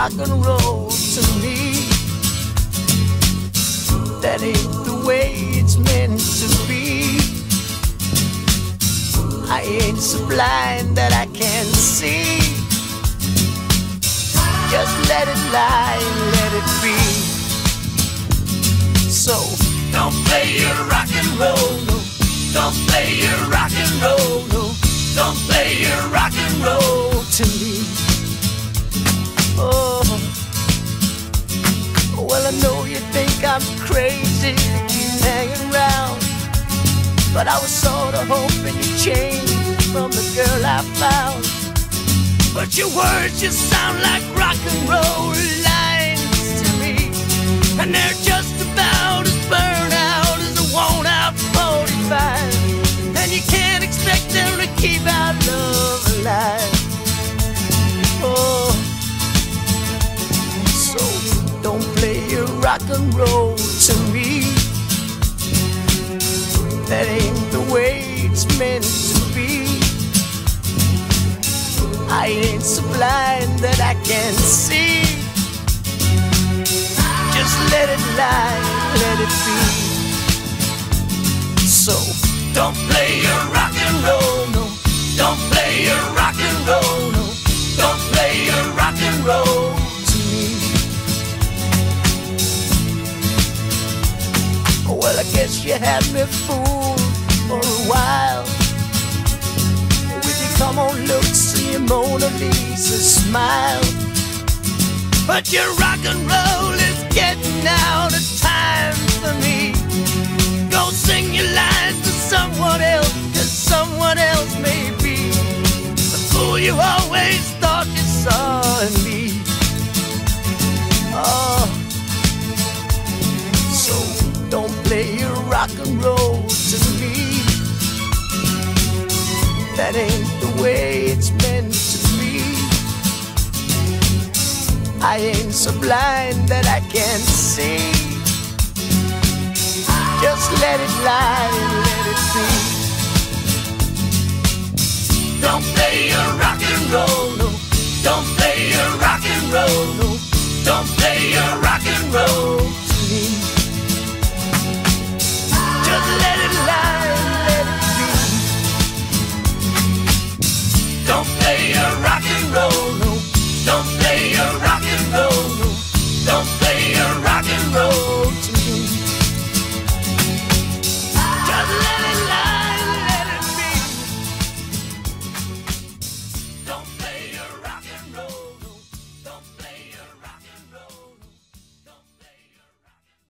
rock and roll to me. That ain't the way it's meant to be. I ain't so blind that I can't see. Just let it lie let it be. So Don't play your rock and roll, no. Don't play your rock and roll, I'm crazy to keep hanging around, but I was sort of hoping you'd change from the girl I found. But your words just sound like rock and roll lines to me, and they're just about as burned out as a worn out 45. And you can't expect them to keep our love alive. Rock and roll to me. That ain't the way it's meant to be. I ain't so blind that I can't see. Just let it lie, let it be. So Don't play your you had me fooled for a while. With your come on looks and your Mona Lisa smile. But your rock and roll is getting out of time for me. Go sing your lines to someone else, cause someone else may be the fool you always thought you saw in me. Oh, rock and roll to me. That ain't the way it's meant to be. I ain't so blind that I can't see. Just let it lie and let it be. Don't play your rock and roll, Don't play a rock and roll.